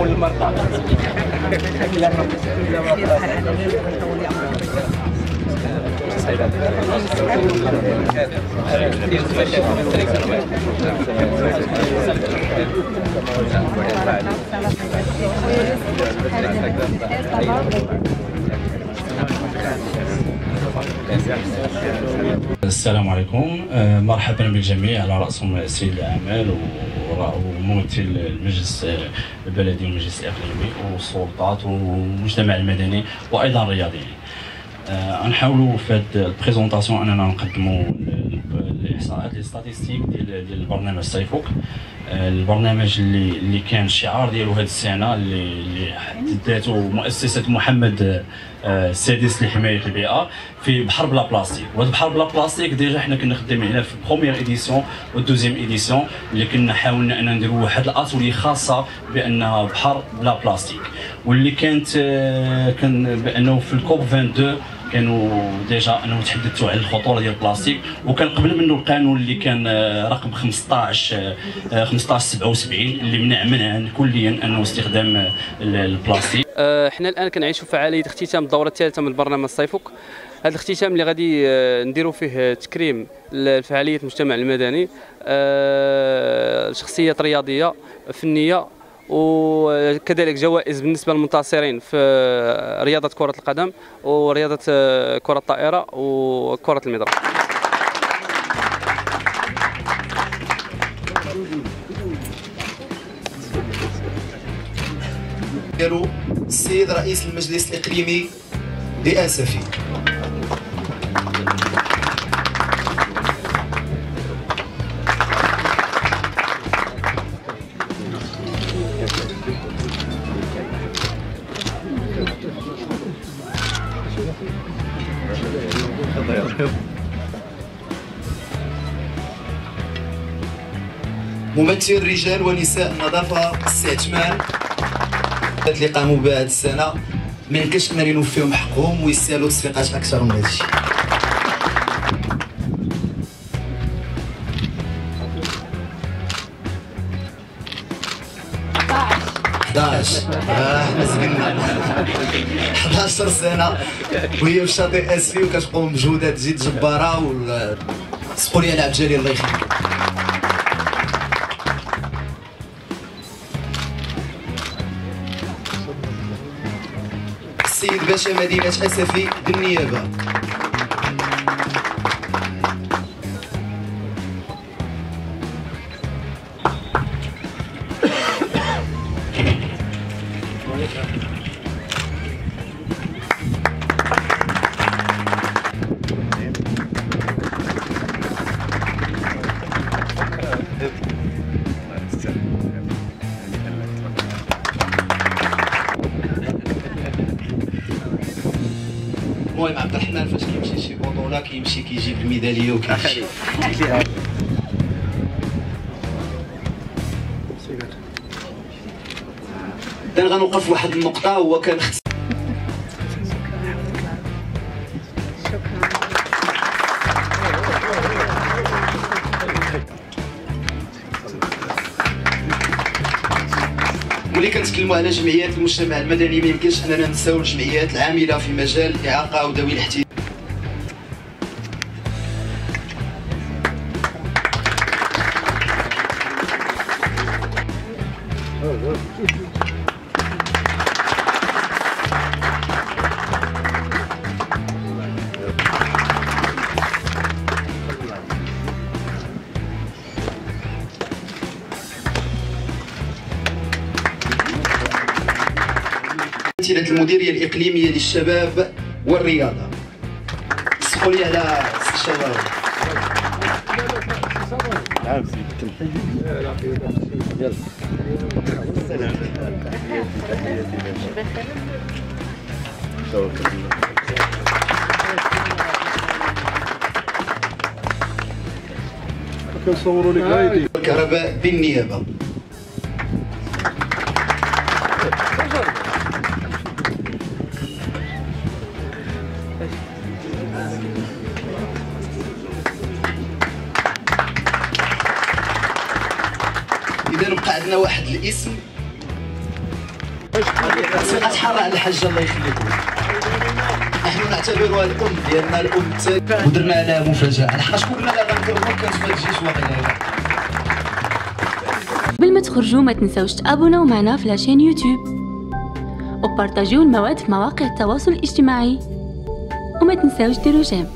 المرضى السلام عليكم. آه، مرحبا بالجميع على راسهم سيد الأعمال وممثل المجلس البلدي والمجلس الإقليمي والسلطات والمجتمع المدني وأيضا الرياضيين غنحاولوا في هذه ال présentation أننا نقدموا ال- ال- الاحصاءات les statistiques ديال البرنامج آه، البرنامج اللي اللي كان الشعار ديالو هذه السنة اللي اللي حددته مؤسسة محمد آه، السادس لحماية البيئة في بحر بلا بلاستيك. وهذا بحر بلا بلاستيك déjà حنا كنا خدامين عليه في première édition وال deuxième édition اللي كنا حاولنا ان نديروا واحد الأتولي خاصة بأنها بحر بلا بلاستيك. واللي كانت آه، كان بأنه في ال COP 22 كانوا déjà انه تحدثوا على الخطوره ديال البلاستيك وكان قبل منه القانون اللي كان آه، رقم 15 آه، 1577 اللي منع منعا كليا أنه استخدام آه، البلاستيك. آه، حنا الآن كنعيشوا فعالية اختتام الدورة الثالثة من برنامج صيفوك هذا الاختتام اللي غادي آه، نديروا فيه تكريم لفعالية المجتمع المدني آه، شخصيات رياضية فنية وكذلك جوائز بالنسبة للمنتصرين في رياضة كرة القدم ورياضة آه، كرة الطائرة وكرة المضرب. السيد رئيس المجلس الإقليمي لاسفي ممثل رجال ونساء النظافة استعتمان اللي قاموا بها هذه السنة. ما يمكنش اننا نوفيهم حقهم ويستاهلوا تصفيقات أكثر من هذا الشيء. حداش. آه حنا زقنا 11 سنة. وهي في شاطئ اسفي وكتقوم بمجهودات جد جبارة وال سقوا لي العب جالي الله يخليك. السيد باشا مدينة أسفي بالنيابة. المهم عبد الرحمن فاش كيمشي شي بطولة كيمشي كيجيب الميدالية وكيمشي. إذا غنوقف واحد النقطة هو كان ملي كنتكلموا على جمعيات المجتمع المدني ما يمكنش أننا ننساو الجمعيات العاملة في مجال الاعاقه وذوي الاحتياج ممثلة المديرية الإقليمية للشباب والرياضة. اسمحوا لي على الشباب كنصوروا لك الكهرباء بالنيابة. إذا بقى عندنا واحد الاسم. حاره على الحاجة الله يخليكم. نحن نعتبرها الام ديالنا الأم الثانية. ودرنا لها مفاجأة. لحقاش غنديروا ما كانت ما تجيش قبل ما تخرجوا ما تنسوش تابوناو معنا في لاشين يوتيوب وبارطاجيو المواد في مواقع التواصل الاجتماعي. uma tensão esterogênea.